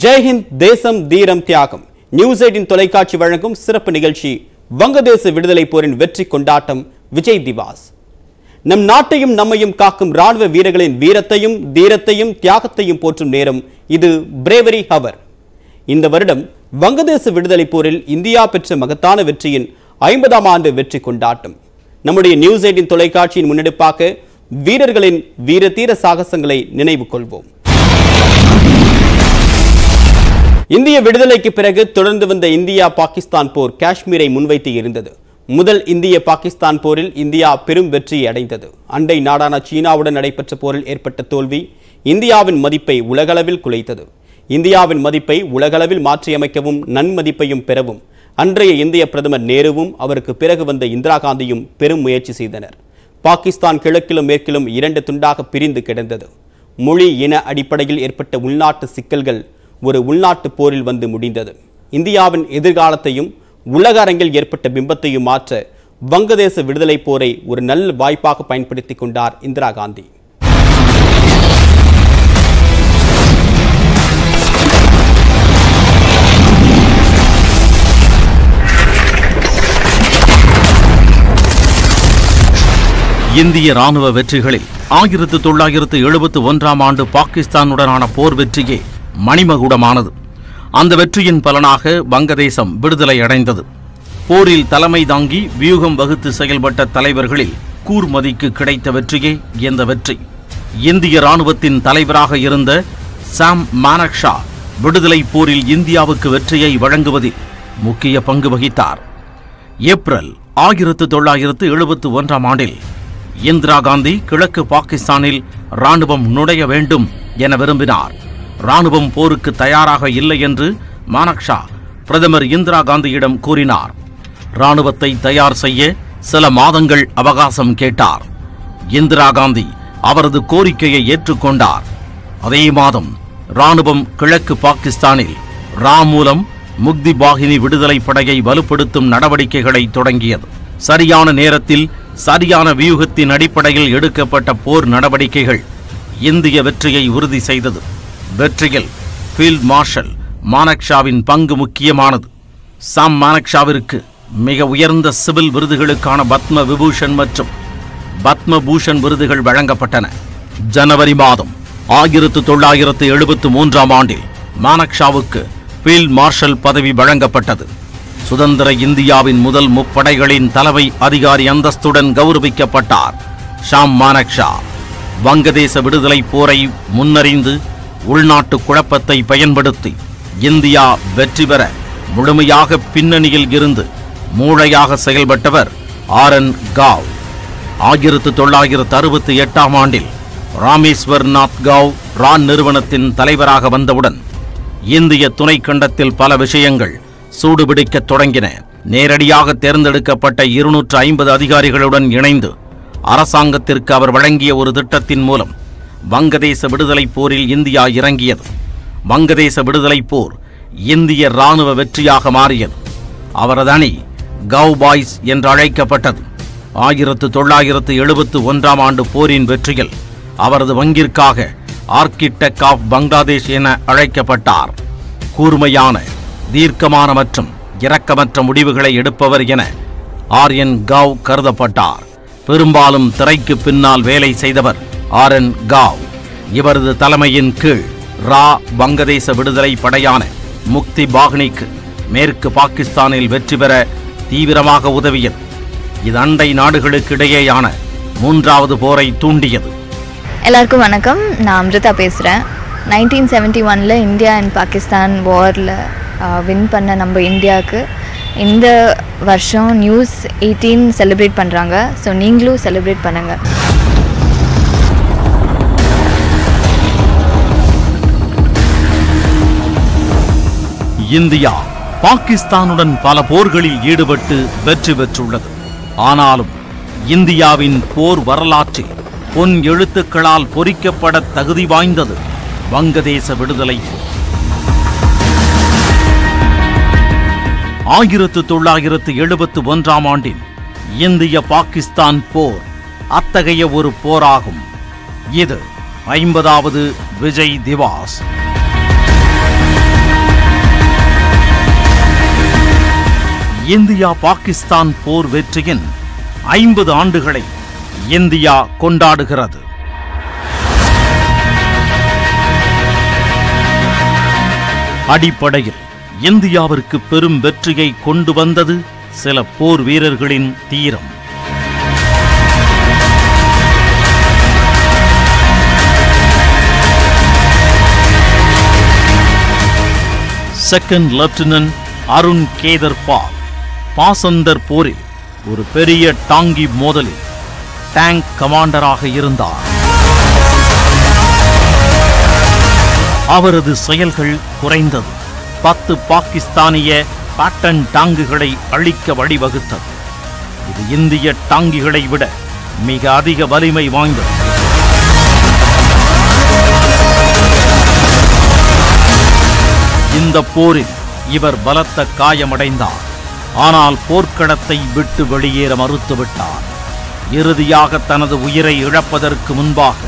ஜெய்ஹிந்த் தேசம் தீரம் தியாகம். நியூஸ் எயிட்டின் தொலைக்காட்சி வழங்கும் சிறப்பு நிகழ்ச்சி வங்கதேச விடுதலை போரின் வெற்றி கொண்டாட்டம் விஜய் திவாஸ். நம் நாட்டையும் நம்மையும் காக்கும் ராணுவ வீரர்களின் வீரத்தையும் தீரத்தையும் தியாகத்தையும் போற்றும் நேரம் இது பிரேவரி ஹவர். இந்த வருடம் வங்கதேச விடுதலை போரில் இந்தியா பெற்ற மகத்தான வெற்றியின் ஐம்பதாம் ஆண்டு வெற்றி கொண்டாட்டம். நம்முடைய நியூஸ் எயிட்டின் தொலைக்காட்சியின் முன்னெடுப்பாக வீரர்களின் வீர தீர சாகசங்களை நினைவு கொள்வோம். இந்திய விடுதலைக்கு பிறகு தொடர்ந்து வந்த இந்தியா பாகிஸ்தான் போர் காஷ்மீரை முன்வைத்து இருந்தது. முதல் இந்திய பாகிஸ்தான் போரில் இந்தியா பெரும் வெற்றியை அடைந்தது. அண்டை நாடான சீனாவுடன் நடைபெற்ற போரில் ஏற்பட்ட தோல்வி இந்தியாவின் மதிப்பை உலகளவில் குலைத்தது. இந்தியாவின் மதிப்பை உலகளவில் மாற்றியமைக்கவும் நன்மதிப்பையும் பெறவும் அன்றைய இந்திய பிரதமர் நேருவும் அவருக்கு பிறகு வந்த இந்திரா காந்தியும் பெரும் முயற்சி செய்தனர். பாகிஸ்தான் கிழக்கிலும் மேற்கிலும் இரண்டு துண்டாக பிரிந்து கிடந்தது. மொழி இன அடிப்படையில் ஏற்பட்ட உள்நாட்டு சிக்கல்கள் ஒரு உள்நாட்டு போரில் வந்து முடிந்தது. இந்தியாவின் எதிர்காலத்தையும் உலக அரங்கில் ஏற்பட்ட பிம்பத்தையும் மாற்ற வங்கதேச விடுதலை போரை ஒரு நல்ல வாய்ப்பாக பயன்படுத்தி கொண்டார் இந்திரா காந்தி. இந்திய ராணுவ வெற்றிகளில் ஆயிரத்து தொள்ளாயிரத்து எழுபத்து ஒன்றாம் ஆண்டு பாகிஸ்தானுடனான போர் வெற்றியே மணிமகுடமானது. அந்த வெற்றியின் பலனாக வங்கதேசம் விடுதலை அடைந்தது. போரில் தலைமை தாங்கி வியூகம் வகுத்து செயல்பட்ட தலைவர்களில் கூர்மதிக்கு கிடைத்த வெற்றியே இந்த வெற்றி. இந்திய ராணுவத்தின் தலைவராக இருந்த சாம் மானக்ஷா விடுதலை போரில் இந்தியாவுக்கு வெற்றியை வழங்குவதில் முக்கிய பங்கு வகித்தார். ஏப்ரல் ஆயிரத்து தொள்ளாயிரத்து எழுபத்து ஒன்றாம் ஆண்டில் இந்திரா காந்தி கிழக்கு பாகிஸ்தானில் ராணுவம் நுழைய வேண்டும் என விரும்பினார். ராணுவம் போருக்கு தயாராக இல்லை என்று மானக்ஷா பிரதமர் இந்திரா காந்தியிடம் கூறினார். ராணுவத்தை தயார் செய்ய சில மாதங்கள் அவகாசம் கேட்டார். இந்திரா காந்தி அவரது கோரிக்கையை ஏற்றுக்கொண்டார். அதே மாதம் ராணுவம் கிழக்கு பாகிஸ்தானில் ரா மூலம் முக்தி பாகினி விடுதலை படையை வலுப்படுத்தும் நடவடிக்கைகளை தொடங்கியது. சரியான நேரத்தில் சரியான வியூகத்தின் அடிப்படையில் எடுக்கப்பட்ட போர் நடவடிக்கைகள் இந்திய வெற்றியை உறுதி செய்தது. வெற்றியில் ஃபீல்ட் மார்ஷல் மானக்ஷாவின் பங்கு முக்கியமானது. சாம் மானக்ஷாவிற்கு மிக உயர்ந்த சிவில் விருதுகளுக்கான பத்ம விபூஷன் மற்றும் பத்ம பூஷன் விருதுகள் வழங்கப்பட்டன. ஜனவரி மாதம் ஆயிரத்து தொள்ளாயிரத்து எழுபத்து மூன்றாம் ஆண்டில் மானக்ஷாவுக்கு ஃபீல்ட் மார்ஷல் பதவி வழங்கப்பட்டது. சுதந்திர இந்தியாவின் முதல் முப்படைகளின் தலைமை அதிகாரி அந்தஸ்துடன் கௌரவிக்கப்பட்டார். ஷாம் மானக்ஷா வங்கதேச விடுதலை போரை முன்னறிந்து உள்நாட்டு குழப்பத்தை பயன்படுத்தி இந்தியா வெற்றி பெற முழுமையாக பின்னணியில் இருந்து மூளையாக செயல்பட்டவர் ஆர் என் காவ். ஆயிரத்து தொள்ளாயிரத்து அறுபத்தி எட்டாம் ஆண்டில் ராமேஸ்வர் நாத் காவ் ரான் நிறுவனத்தின் தலைவராக வந்தவுடன் இந்திய துணைக்கண்டத்தில் பல விஷயங்கள் சூடுபிடிக்கத் தொடங்கின. நேரடியாக தேர்ந்தெடுக்கப்பட்ட இருநூற்று ஐம்பது அதிகாரிகளுடன் இணைந்து அரசாங்கத்திற்கு அவர் வழங்கிய ஒரு திட்டத்தின் மூலம் வங்கதேச விடுதலைப் போரில் இந்தியா இறங்கியது. வங்கதேச விடுதலைப் போர் இந்திய ராணுவ வெற்றியாக மாறியது. அவரது அணி கவ் பாய்ஸ் என்று அழைக்கப்பட்டது. ஆயிரத்து தொள்ளாயிரத்து எழுபத்து ஒன்றாம் ஆண்டு போரின் வெற்றியில் அவரது வங்கிற்காக ஆர்கிடெக்ட் ஆஃப் பங்களாதேஷ் என அழைக்கப்பட்டார். கூர்மையான தீர்க்கமான மற்றும் இரக்கமற்ற முடிவுகளை எடுப்பவர் என ஆர்யன் கவ் கருதப்பட்டார். பெரும்பாலும் திரைக்கு பின்னால் வேலை செய்தவர் ஆர் என் காவ். இவரது தலைமையின் கீழ் ரா. வங்கதேச விடுதலை படையான முக்தி பாகினிக்கு மேற்கு பாகிஸ்தானில் வெற்றி பெற தீவிரமாக உதவியது. இது அண்டை நாடுகளுக்கு இடையேயான மூன்றாவது போரை தூண்டியது. எல்லாருக்கும் வணக்கம். நான் அம்ரிதா பேசுகிறேன் நைன்டீன் செவன்ட்டி ஒனில் இந்தியா அண்ட் பாகிஸ்தான் வாரில் வின் பண்ண நம்ம இந்தியாவுக்கு இந்த வருஷம் நியூஸ் எயிட்டீன் செலிப்ரேட் பண்ணுறாங்க ஸோ நீங்களும் செலிப்ரேட் பண்ணுங்கள் இந்தியா பாகிஸ்தானுடன் பல போர்களில் ஈடுபட்டு வெற்றி பெற்றுள்ளது. ஆனாலும் இந்தியாவின் போர் வரலாற்றில் பொன் எழுத்துக்களால் பொறிக்கப்பட தகுதி வாய்ந்தது வங்கதேச விடுதலை. ஆயிரத்து தொள்ளாயிரத்து எழுபத்து ஒன்றாம் ஆண்டின் இந்திய பாகிஸ்தான் போர் அத்தகைய ஒரு போராகும். இது ஐம்பதாவது விஜய் திவாஸ். இந்தியா பாகிஸ்தான் போர் வெற்றியின் ஐம்பது ஆண்டுகளை இந்தியா கொண்டாடுகிறது. அடிப்படையில் இந்தியாவிற்கு பெரும் வெற்றியை கொண்டு வந்தது சில போர் வீரர்களின் தீரம். Second lieutenant Arun Khetarpal. பாசந்தர் போரில் ஒரு பெரிய டாங்கி மோதலில் டேங்க் கமாண்டராக இருந்தார். அவரது செயல்கள் குறைந்தது. பத்து பாகிஸ்தானிய பேட்டன் டாங்குகளை அழிக்க வழிவகுத்தது. இது இந்திய டாங்கிகளை விட மிக அதிக வலிமை வாய்ந்தது. இந்த போரில் இவர் பலத்த காயமடைந்தார். ஆனால் போர்க்களத்தை விட்டு வெளியேற மறுத்துவிட்டார் இறுதியாக தனது உயிரை இழப்பதற்கு முன்பாக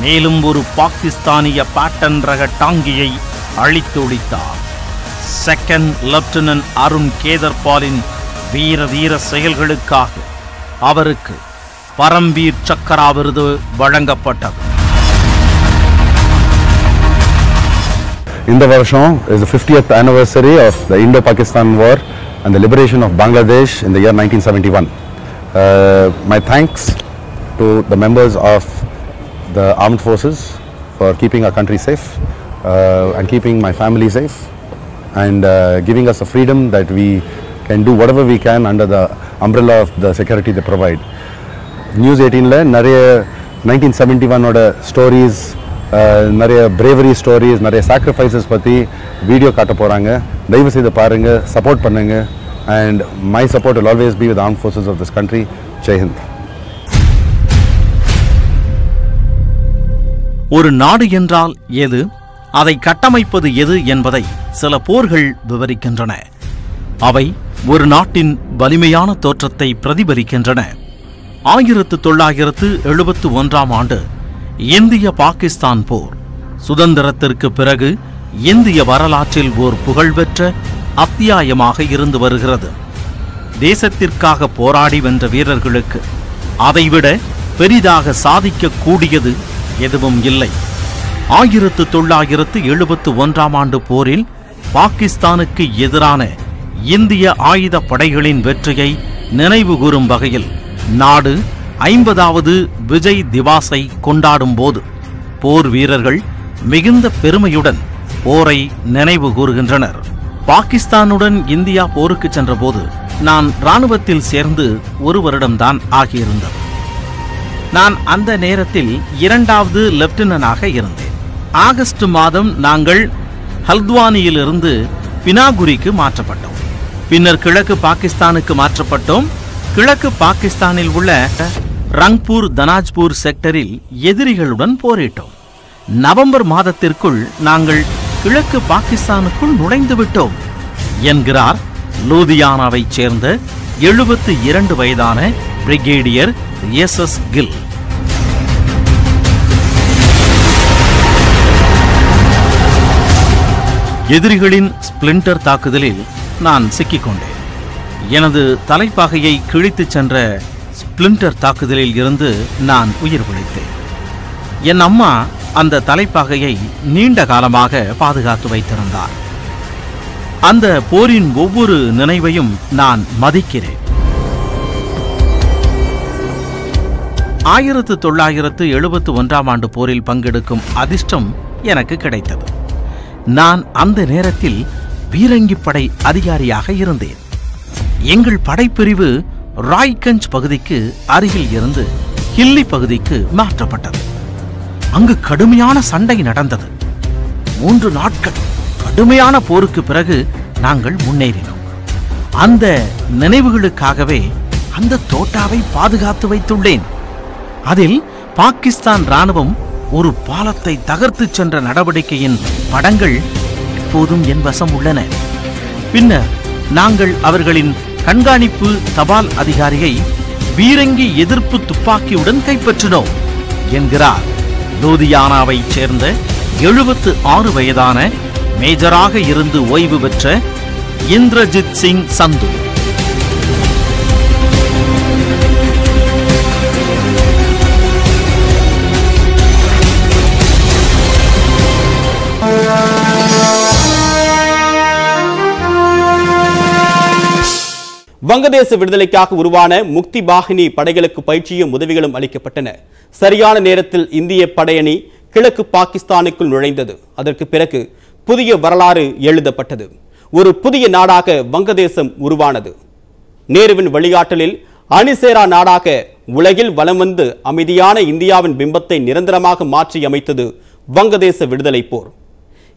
மேலும் ஒரு பாகிஸ்தானிய பேட்டன் ரக டாங்கியை அழித்தொழித்தார் செகண்ட் லெப்டினன்ட் அருண் கேதர்பாலின் வீர தீர செயல்களுக்காக அவருக்கு பரம்வீர் சக்கரா விருது வழங்கப்பட்டது. இந்த வருஷம் is the 50th anniversary of the Pakistan war and the liberation of Bangladesh in the year 1971. Uh, my thanks to the members of the armed forces for keeping our country safe uh, and keeping my family safe and uh, giving us the freedom that we can do whatever we can under the umbrella of the security they provide. News எயிட்டீனில் நிறைய nineteen seventy ஒன்னோட stories நிறைய bravery stories நிறைய sacrifices பற்றி video காட்ட போகிறாங்க தயவு செய்து பாருங்கள் சப்போர்ட் பண்ணுங்கள் and my support will always be with arm forces of this country country ஜெய்ஹிந்த் ஒரு நாடு என்றால் எது? அதை கட்டமைப்பது எது என்பதை சில போர்கள் விவரிக்கின்றன. அவை ஒரு நாட்டின் வலிமையான தோற்றத்தை பிரதிபலிக்கின்றன. ஆயிரத்து தொள்ளாயிரத்து எழுபத்து ஒன்றாம் ஆண்டு இந்திய பாகிஸ்தான் போர். சுதந்திரத்திற்கு பிறகு இந்திய வரலாற்றில் ஓர் புகழ்பெற்ற அத்தியாயமாக இருந்து வருகிறது. தேசத்திற்காக போராடி வென்ற வீரர்களுக்கு அதைவிட பெரிதாக சாதிக்கக்கூடியது எதுவும் இல்லை. ஆயிரத்து தொள்ளாயிரத்து எழுபத்து ஒன்றாம் ஆண்டு போரில் பாகிஸ்தானுக்கு எதிரான இந்திய ஆயுத படைகளின் வெற்றியை நினைவுகூரும் வகையில் நாடு ஐம்பதாவது விஜய் திவாஸை கொண்டாடும் போது போர் வீரர்கள் மிகுந்த பெருமையுடன் போரை நினைவு கூறுகின்றனர். பாகிஸ்தானுடன் இந்தியா போருக்கு சென்றபோது நான் ராணுவத்தில் சேர்ந்து ஒரு வருடம்தான் ஆகியிருந்தது. நான் அந்த நேரத்தில் இரண்டாவது லெப்டினனாக இருந்தேன். ஆகஸ்ட் மாதம் நாங்கள் ஹல்த்வானியிலிருந்து பினாகுரிக்கு மாற்றப்பட்டோம். பின்னர் கிழக்கு பாகிஸ்தானுக்கு மாற்றப்பட்டோம். கிழக்கு பாகிஸ்தானில் உள்ள ரங்பூர் தனாஜ்பூர் செக்டரில் எதிரிகளுடன் போரிட்டோம். நவம்பர் மாதத்திற்குள் நாங்கள் கிழக்கு பாகிஸ்தானுக்குள் நுழைந்து விட்டோம் என்கிறார் லூதியானாவைச் சேர்ந்த எழுபத்து இரண்டு வயதான பிரிகேடியர் எஸ் எஸ் கில். எதிரிகளின் ஸ்பிளிண்டர் தாக்குதலில் நான் சிக்கிக்கொண்டேன். எனது தலைப்பாகையை கிழித்துச் சென்ற ஸ்பிளிண்டர் தாக்குதலில் இருந்து நான் உயிர் பிழைத்தேன். என் அம்மா அந்த தலைப்பாகையை நீண்ட காலமாக பாதுகாத்து வைத்திருந்தார். அந்த போரின் ஒவ்வொரு நினைவையும் நான் மதிக்கிறேன். ஆயிரத்து தொள்ளாயிரத்து எழுபத்து ஒன்றாம் ஆண்டு போரில் பங்கெடுக்கும் அதிர்ஷ்டம் எனக்கு கிடைத்தது. நான் அந்த நேரத்தில் பீரங்கிப் படை அதிகாரியாக இருந்தேன். எங்கள் படைப்பிரிவு ராய்கஞ்ச் பகுதிக்கு அருகில் இருந்து ஹில்லி பகுதிக்கு மாற்றப்பட்டது. அங்கு கடுமையான சண்டை நடந்தது. மூன்று நாட்கள் கடுமையான போருக்கு பிறகு நாங்கள் முன்னேறினோம். அந்த நினைவுகளுக்காகவே அந்த தோட்டாவை பாதுகாத்து வைத்துள்ளேன். அதில் பாகிஸ்தான் ராணுவம் ஒரு பாலத்தை தகர்த்துச் சென்ற நடவடிக்கையின் படங்கள் இப்போதும் என் வசம் உள்ளன. பின்னர் நாங்கள் அவர்களின் கண்காணிப்பு தபால் அதிகாரியை பீரங்கி எதிர்ப்பு துப்பாக்கியுடன் கைப்பற்றினோம் என்கிறார். லூதியானாவைச் சேர்ந்த எழுபத்து ஆறு வயதான மேஜராக இருந்து ஓய்வு பெற்ற இந்திரஜித் சிங் சந்து. வங்கதேச விடுதலைக்காக உருவான முக்தி பாகினி படைகளுக்கு பயிற்சியும் உதவிகளும் அளிக்கப்பட்டன. சரியான நேரத்தில் இந்திய படையணி கிழக்கு பாகிஸ்தானுக்குள் நுழைந்தது. அதற்கு பிறகு புதிய வரலாறு எழுதப்பட்டது. ஒரு புதிய நாடாக வங்கதேசம் உருவானது. நேருவின் வழிகாட்டலில் அணிசேரா நாடாக உலகில் வலம் வந்து அமைதியான இந்தியாவின் பிம்பத்தை நிரந்தரமாக மாற்றி அமைத்தது வங்கதேச விடுதலை போர்.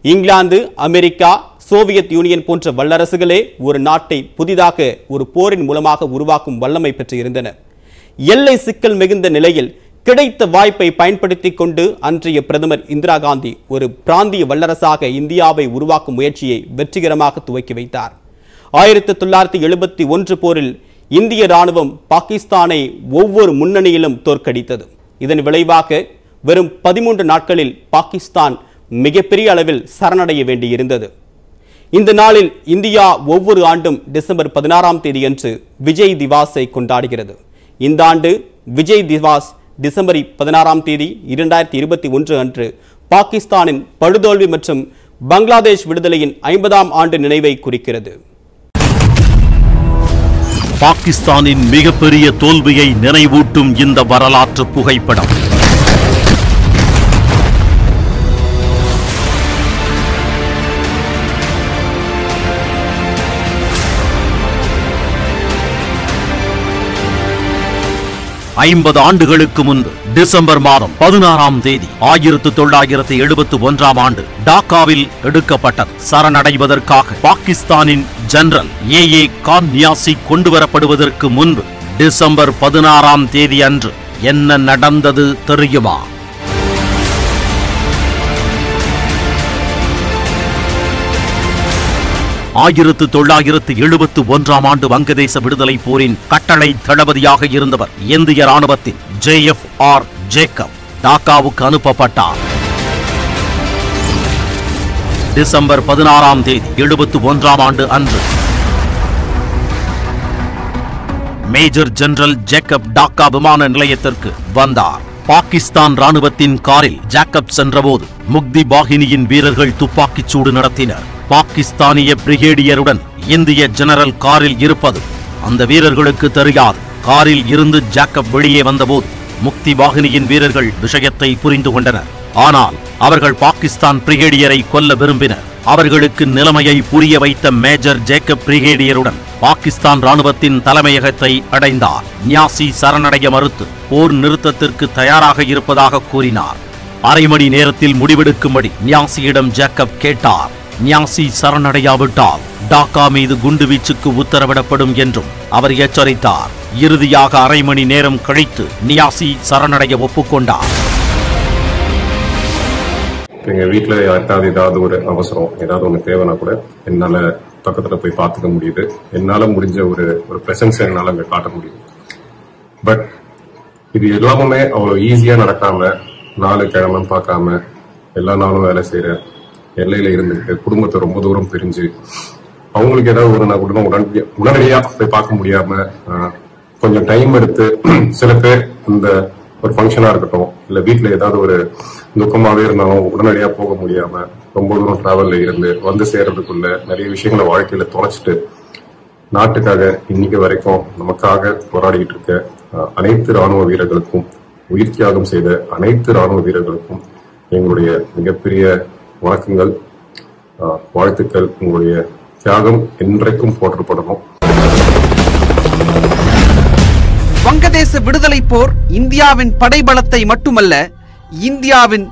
இங்கிலாந்து அமெரிக்கா சோவியத் யூனியன் போன்ற வல்லரசுகளே ஒரு நாட்டை புதிதாக ஒரு போரின் மூலமாக உருவாக்கும் வல்லமை பெற்று இருந்தன எல்லை சிக்கல் மிகுந்த நிலையில் கிடைத்த வாய்ப்பை பயன்படுத்தி கொண்டு அன்றைய பிரதமர் இந்திரா காந்தி ஒரு பிராந்திய வல்லரசாக இந்தியாவை உருவாக்கும் முயற்சியை வெற்றிகரமாக துவக்கி வைத்தார். ஆயிரத்தி தொள்ளாயிரத்தி எழுபத்தி ஒன்று போரில் இந்திய ராணுவம் பாகிஸ்தானை ஒவ்வொரு முன்னணியிலும் தோற்கடித்தது. இதன் விளைவாக வெறும் பதிமூன்று நாட்களில் பாகிஸ்தான் மிகப்பெரிய அளவில் சரணடைய வேண்டியிருந்தது. இந்த நாளில் இந்தியா ஒவ்வொரு ஆண்டும் டிசம்பர் பதினாறாம் தேதியன்று விஜய் திவாஸை கொண்டாடுகிறது. இந்த ஆண்டு விஜய் திவாஸ் டிசம்பர் பதினாறாம் தேதி இரண்டாயிரத்தி இருபத்தி ஒன்று அன்று பாகிஸ்தானின் படுதோல்வி மற்றும் பங்களாதேஷ் விடுதலையின் ஐம்பதாம் ஆண்டு நினைவை குறிக்கிறது. பாகிஸ்தானின் மிகப்பெரிய தோல்வியை நினைவூட்டும் இந்த வரலாற்று புகைப்படம். ஐம்பது ஆண்டுகளுக்கு முன்பு டிசம்பர் மாதம் பதினாறாம் தேதி ஆயிரத்து தொள்ளாயிரத்து எழுபத்து ஒன்றாம் ஆண்டு டாக்காவில் எடுக்கப்பட்டது. சரணடைவதற்காக பாகிஸ்தானின் general A. A. Khan Niazi கொண்டுவரப்படுவதற்கு முன்பு டிசம்பர் பதினாறாம் தேதி அன்று என்ன நடந்தது தெரியுமா? ஆயிரத்து தொள்ளாயிரத்து எழுபத்து ஒன்றாம் ஆண்டு வங்கதேச விடுதலை போரின் கட்டளை தளபதியாக இருந்தவர் இந்திய ராணுவத்தின் ஜே எஃப் ஆர் ஜேக்கப். டாக்காவுக்கு அனுப்பப்பட்டார். டிசம்பர் பதினாறாம் தேதி எழுபத்து ஒன்றாம் ஆண்டு அன்று. மேஜர் ஜெனரல் ஜேக்கப் டாக்கா விமான நிலையத்திற்கு வந்தார். பாகிஸ்தான் ராணுவத்தின் காரில் ஜேக்கப் சென்றபோது முக்தி பாகினியின் வீரர்கள் துப்பாக்கிச் சூடு நடத்தினர். பாகிஸ்தானிய பிரிகேடியருடன் இந்திய ஜெனரல் காரில் இருப்பது அந்த வீரர்களுக்கு தெரியாது. காரில் இருந்து ஜேக்கப் வெளியே வந்தபோது முக்தி வாகினியின் வீரர்கள் விஷயத்தை புரிந்து கொண்டனர். ஆனால் அவர்கள் பாகிஸ்தான் பிரிகேடியரை கொல்ல விரும்பினர். அவர்களுக்கு நிலைமையை புரிய வைத்த மேஜர் ஜேக்கப் பிரிகேடியருடன் பாகிஸ்தான் ராணுவத்தின் தலைமையகத்தை அடைந்தார். நியாசி சரணடைய மறுத்து போர் நிறுத்தத்திற்கு தயாராக இருப்பதாக கூறினார். அரை மணி நேரத்தில் முடிவெடுக்கும்படி நியாசியிடம் ஜேக்கப் கேட்டார். நியாசி சரணடையாவிட்டால் டாக்கா மீது குண்டுவீச்சுக்கு உத்தரவிடப்படும் என்றும் அவர் எச்சரித்தார். இறுதியாக அரை மணி நேரம் கழித்து நியாசி சரணடைய ஒப்புக்கொண்டார். எங்க எங்கள் வீட்டில் யாருக்காவது ஏதாவது ஒரு அவசரம் ஏதாவது ஒன்று தேவைன்னா கூட என்னால் பக்கத்தில் போய் பார்த்துக்க முடியுது. என்னால் முடிஞ்ச ஒரு ஒரு ப்ரெசன்ஸ் என்னால் அங்கே காட்ட முடியுது. பட் இது எல்லாமே அவ்வளோ ஈஸியாக நடக்காம நாலு கிழமை பார்க்காம எல்லா நாளும் வேலை செய்கிறேன் எல்லையில இருந்துட்டு குடும்பத்தை ரொம்ப தூரம் பிரிஞ்சு அவங்களுக்கு ஏதாவது ஒரு நான் கூட உடனடியா உடனடியாக போய் பார்க்க முடியாம கொஞ்சம் டைம் எடுத்து சில பேர் இந்த ஒரு ஃபங்க்ஷனா இருக்கட்டும் இல்ல வீட்டுல ஏதாவது ஒரு துக்கமாவே இருந்தாலும் உடனடியா போக முடியாம ரொம்ப தூரம் டிராவல்ல இருந்து வந்து சேர்றதுக்குள்ள நிறைய விஷயங்களை வாழ்க்கையில தொலைச்சிட்டு நாட்டுக்காக இன்னைக்கு வரைக்கும் நமக்காக போராடிக்கிட்டு இருக்க அனைத்து ராணுவ வீரர்களுக்கும் உயிர் தியாகம் செய்த அனைத்து ராணுவ வீரர்களுக்கும் எங்களுடைய மிகப்பெரிய வணக்கங்கள். வாழ்த்துக்கள். உங்களுடைய தியாகம் என்றைக்கும் போற்றப்படணும். வங்கதேச விடுதலை போர் இந்தியாவின் படைபலத்தை மட்டுமல்ல இந்தியாவின்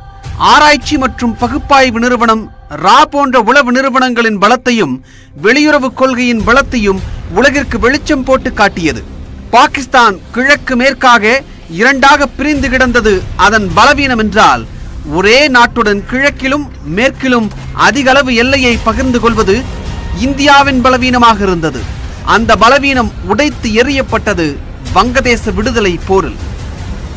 ஆராய்ச்சி மற்றும் பகுப்பாய்வு நிறுவனம் ரா போன்ற உளவு நிறுவனங்களின் பலத்தையும் வெளியுறவு கொள்கையின் பலத்தையும் உலகிற்கு வெளிச்சம் போட்டு காட்டியது. பாகிஸ்தான் கிழக்கு மேற்காக இரண்டாக பிரிந்து கிடந்தது அதன் பலவீனம் என்றால் ஒரே நாட்டுடன் கிழக்கிலும் மேற்கிலும் அதிக அளவு எல்லையை பகிர்ந்து கொள்வது இந்தியாவின் பலவீனமாக இருந்தது. அந்த பலவீனம் உடைத்து எறியப்பட்டது வங்கதேச விடுதலை போரில்.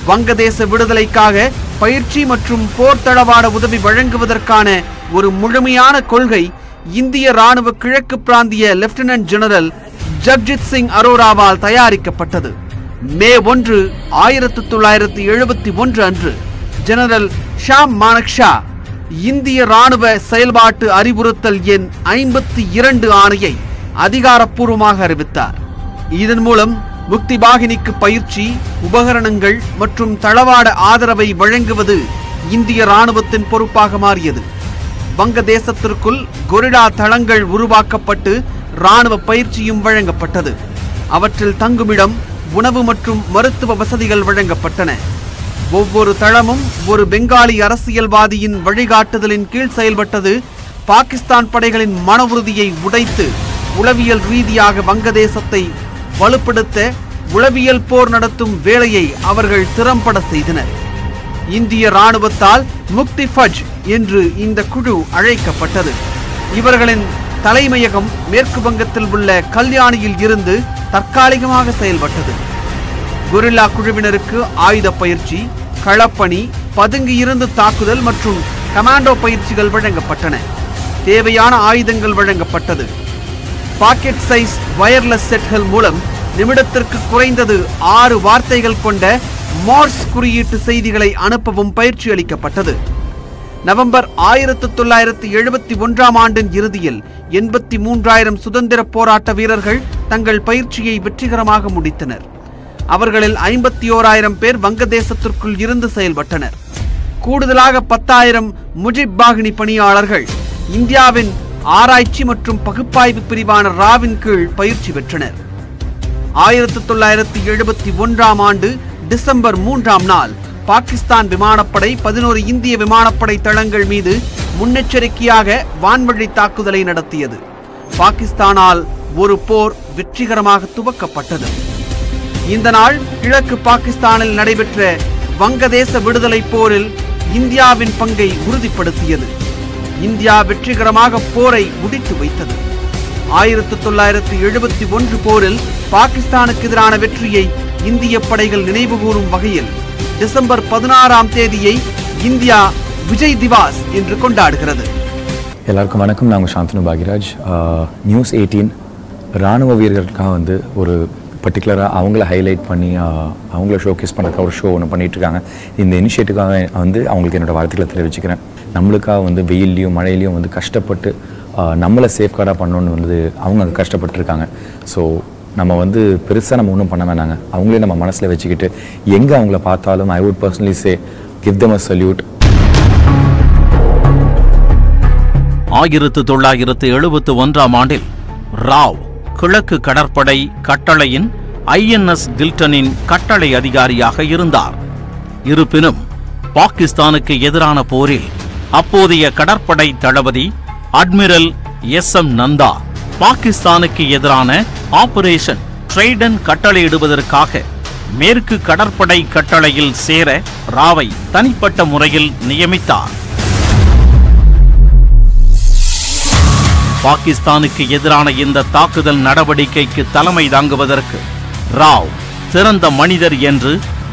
வங்கதேச விடுதலைக்காக பயிற்சி மற்றும் போர் தளவாட உதவி வழங்குவதற்கான ஒரு முழுமையான கொள்கை இந்திய ராணுவ கிழக்கு பிராந்திய லெப்டினன்ட் ஜெனரல் ஜக்ஜித் சிங் அரோராவால் தயாரிக்கப்பட்டது. மே ஒன்று ஆயிரத்து தொள்ளாயிரத்து எழுபத்தி ஒன்று அன்று. ஜெனரல் ஷாம் மானக் ஷா இந்திய ராணுவ செயல்பாட்டு அறிவுறுத்தல் எண் ஐம்பத்தி இரண்டு ஆணையை அதிகாரப்பூர்வமாக அறிவித்தார். இதன் மூலம் முக்தி பாகினிக்கு பயிற்சி உபகரணங்கள் மற்றும் தளவாட ஆதரவை வழங்குவது இந்திய ராணுவத்தின் பொறுப்பாக மாறியது. வங்கதேசத்திற்குள் கொரிடா தளங்கள் உருவாக்கப்பட்டு ராணுவ பயிற்சியும் வழங்கப்பட்டது. அவற்றில் தங்குமிடம் உணவு மற்றும் மருத்துவ வசதிகள் வழங்கப்பட்டன. ஒவ்வொரு தளமும் ஒரு பெங்காலி அரசியல்வாதியின் வழிகாட்டுதலின் கீழ் செயல்பட்டது. பாகிஸ்தான் படைகளின் மன உறுதியை உடைத்து உளவியல் ரீதியாக வங்கதேசத்தை வலுப்படுத்த உளவியல் போர் நடத்தும் வேலையை அவர்கள் திறம்பட செய்தனர். இந்திய ராணுவத்தால் முக்தி ஃபஜ் என்று இந்த குழு அழைக்கப்பட்டது. இவர்களின் தலைமையகம் மேற்கு வங்கத்தில் உள்ள கல்யாணியில் இருந்து தற்காலிகமாக செயல்பட்டது. கொரில்லா குழுவினருக்கு ஆயுத பயிற்சி களப்பணி பதுங்கி இருந்து தாக்குதல் மற்றும் கமாண்டோ பயிற்சிகள் வழங்கப்பட்டன. தேவையான ஆயுதங்கள் வழங்கப்பட்டது. பாக்கெட் சைஸ் வயர்லெஸ் செட்கள் மூலம் நிமிடத்திற்கு குறைந்தது ஆறு வார்த்தைகள் கொண்ட மார்ஸ் குறியீட்டு செய்திகளை அனுப்பவும் பயிற்சி அளிக்கப்பட்டது. நவம்பர் ஆயிரத்து தொள்ளாயிரத்து எழுபத்தி ஒன்றாம் ஆண்டின் இறுதியில் எண்பத்தி மூன்றாயிரம் சுதந்திர போராட்ட வீரர்கள் தங்கள் பயிற்சியை வெற்றிகரமாக முடித்தனர். அவர்களில் ஐம்பத்தி ஓராயிரம் பேர் வங்கதேசத்திற்குள் இருந்து செயல்பட்டனர். கூடுதலாக பத்தாயிரம் முஜிப் பாகினி பணியாளர்கள் இந்தியாவின் ஆராய்ச்சி மற்றும் பகுப்பாய்வு பிரிவான ராவின் கீழ் பயிற்சி பெற்றனர். ஆயிரத்தி தொள்ளாயிரத்தி எழுபத்தி ஒன்றாம் ஆண்டு டிசம்பர் மூன்றாம் நாள் பாகிஸ்தான் விமானப்படை பதினோரு இந்திய விமானப்படை தளங்கள் மீது முன்னெச்சரிக்கையாக வான்வழி தாக்குதலை நடத்தியது. பாகிஸ்தானால் ஒரு போர் வெற்றிகரமாக துவக்கப்பட்டது. இந்த நாள் கிழக்கு பாகிஸ்தானில் நடைபெற்ற வங்கதேச விடுதலை போரில் இந்தியாவின் பங்கை உறுதிப்படுத்தியது. இந்தியா வெற்றிகரமாக போரை முடித்து வைத்தது. ஆயிரத்து தொள்ளாயிரத்து எழுபத்தி ஒன்று போரில் பாகிஸ்தானுக்கு எதிரான வெற்றியை இந்திய படைகள் நினைவுகூரும் வகையில் டிசம்பர் பதினாறாம் தேதியை இந்தியா விஜய் திவாஸ் என்று கொண்டாடுகிறது. எல்லாருக்கும் வணக்கம். நாங்கள் சாந்தனு பாகிராஜ் நியூஸ் எயிட்டீன். ராணுவ வீரர்களுக்காக வந்து ஒரு பர்டிகுலராக அவங்கள ஹைலைட் பண்ணி அவங்கள ஷோகேஸ் பண்ணுறதுக்காக ஒரு ஷோ ஒன்று பண்ணிகிட்ருக்காங்க இந்த இனிஷியேட்டிவ்காக வந்து அவங்களுக்கு என்னோடய வார்த்தைகளை தெரிவிச்சுக்கிறேன். நம்மளுக்காக வந்து வெயில்லையும் மழையிலையும் வந்து கஷ்டப்பட்டு நம்மளை சேஃப்கார்டாக பண்ணணுன்னு வந்து அவங்க அங்கே கஷ்டப்பட்டுருக்காங்க. ஸோ நம்ம வந்து பெருசாக நம்ம ஒன்றும் பண்ண வேணாங்க. அவங்களே நம்ம மனசில் வச்சுக்கிட்டு எங்கே அவங்கள பார்த்தாலும் I would personally say give them a salute ஆயிரத்து தொள்ளாயிரத்து எழுபத்து ஒன்றாம் ஆண்டில் ராவ் கிழக்கு கடற்படை கட்டளையின் ஐஎன்எஸ் கில்டனின் கட்டளை அதிகாரியாக இருந்தார். இருப்பினும் பாகிஸ்தானுக்கு எதிரான போரில் அப்போதைய கடற்படை தளபதி அட்மிரல் எஸ் எம் நந்தா பாகிஸ்தானுக்கு எதிரான ஆபரேஷன் ட்ரைடன் கட்டளையிடுவதற்காக மேற்கு கடற்படை கட்டளையில் சேர ராவை தனிப்பட்ட முறையில் நியமித்தார். பாகிஸ்தானுக்கு எதிரான இந்த தாக்குதல் நடவடிக்கைக்கு தலைமை தாங்குவதற்கு ராவ் சிறந்த மனிதர் என்று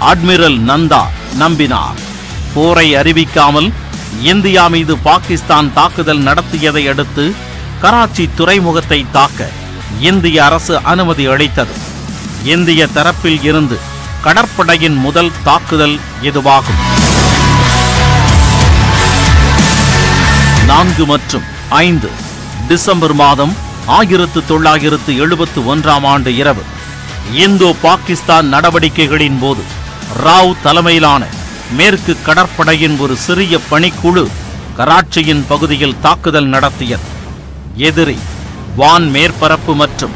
அட்மிரல் நந்தா நம்பினார். போரை அறிவிக்காமல் இந்தியா மீது பாகிஸ்தான் தாக்குதல் நடத்தியதை அடுத்து கராச்சி துறைமுகத்தை தாக்க இந்திய அரசு அனுமதி அளித்தது. இந்திய தரப்பில் இருந்து கடற்படையின் முதல் தாக்குதல் இதுவாகும். நான்கு மற்றும் ஐந்து டிசம்பர் மாதம் ஆயிரத்து தொள்ளாயிரத்து எழுபத்து ஒன்றாம் ஆண்டு இரவு இந்தோ பாகிஸ்தான் நடவடிக்கைகளின் போது ராவ் தலைமையிலான மேற்கு கடற்படையின் ஒரு சிறிய பணிக்குழு கராச்சியின் பகுதியில் தாக்குதல் நடத்தியது. எதிரி வான் மேற்பரப்பு மற்றும்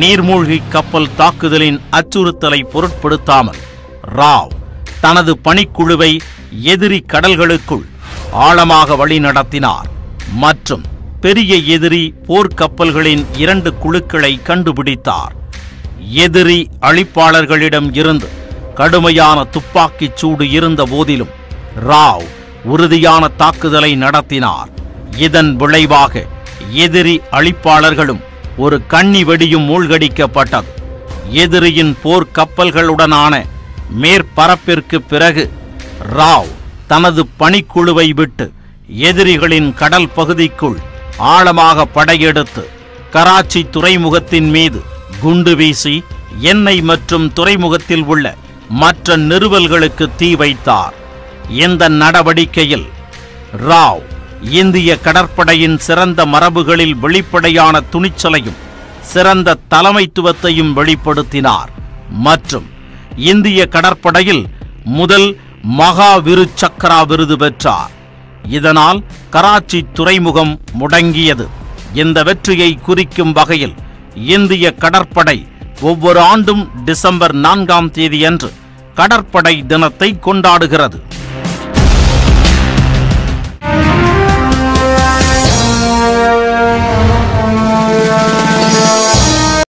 நீர்மூழ்கி கப்பல் தாக்குதலின் அச்சுறுத்தலை பொருட்படுத்தாமல் ராவ் தனது பணிக்குழுவை எதிரி கடல்களுக்குள் ஆழமாக வழிநடத்தினார் மற்றும் பெரிய எதிரி போர்க்கப்பல்களின் இரண்டு குழுக்களை கண்டுபிடித்தார். எதிரி அழிப்பாளர்களிடம் இருந்து கடுமையான துப்பாக்கிச் சூடு இருந்த போதிலும் ராவ் உறுதியான தாக்குதலை நடத்தினார். இதன் விளைவாக எதிரி அழிப்பாளர்களும் ஒரு கண்ணி வெடியும் மூழ்கடிக்கப்பட்டது. எதிரியின் போர்க்கப்பல்களுடனான மேற்பரப்பிற்கு பிறகு ராவ் தனது பணிக்குழுவை விட்டு எதிரிகளின் கடல் பகுதிக்குள் ஆழமாக படையெடுத்து கராச்சி துறைமுகத்தின் மீது குண்டு வீசி எண்ணெய் மற்றும் துறைமுகத்தில் உள்ள மற்ற நிறுவல்களுக்கு தீ வைத்தார். இந்த நடவடிக்கையில் ராவ் இந்திய கடற்படையின் சிறந்த மரபுகளில் வெளிப்படையான துணிச்சலையும் சிறந்த தலைமைத்துவத்தையும் வெளிப்படுத்தினார். மற்றும் இந்திய கடற்படையில் முதல் மகாவிரு சக்கரா விருது பெற்றார். இதனால் கராச்சி துறைமுகம் முடங்கியது. இந்த வெற்றியை குறிக்கும் வகையில் இந்திய கடற்படை ஒவ்வொரு ஆண்டும் டிசம்பர் நான்காம் தேதியன்று கடற்படை தினத்தை கொண்டாடுகிறது.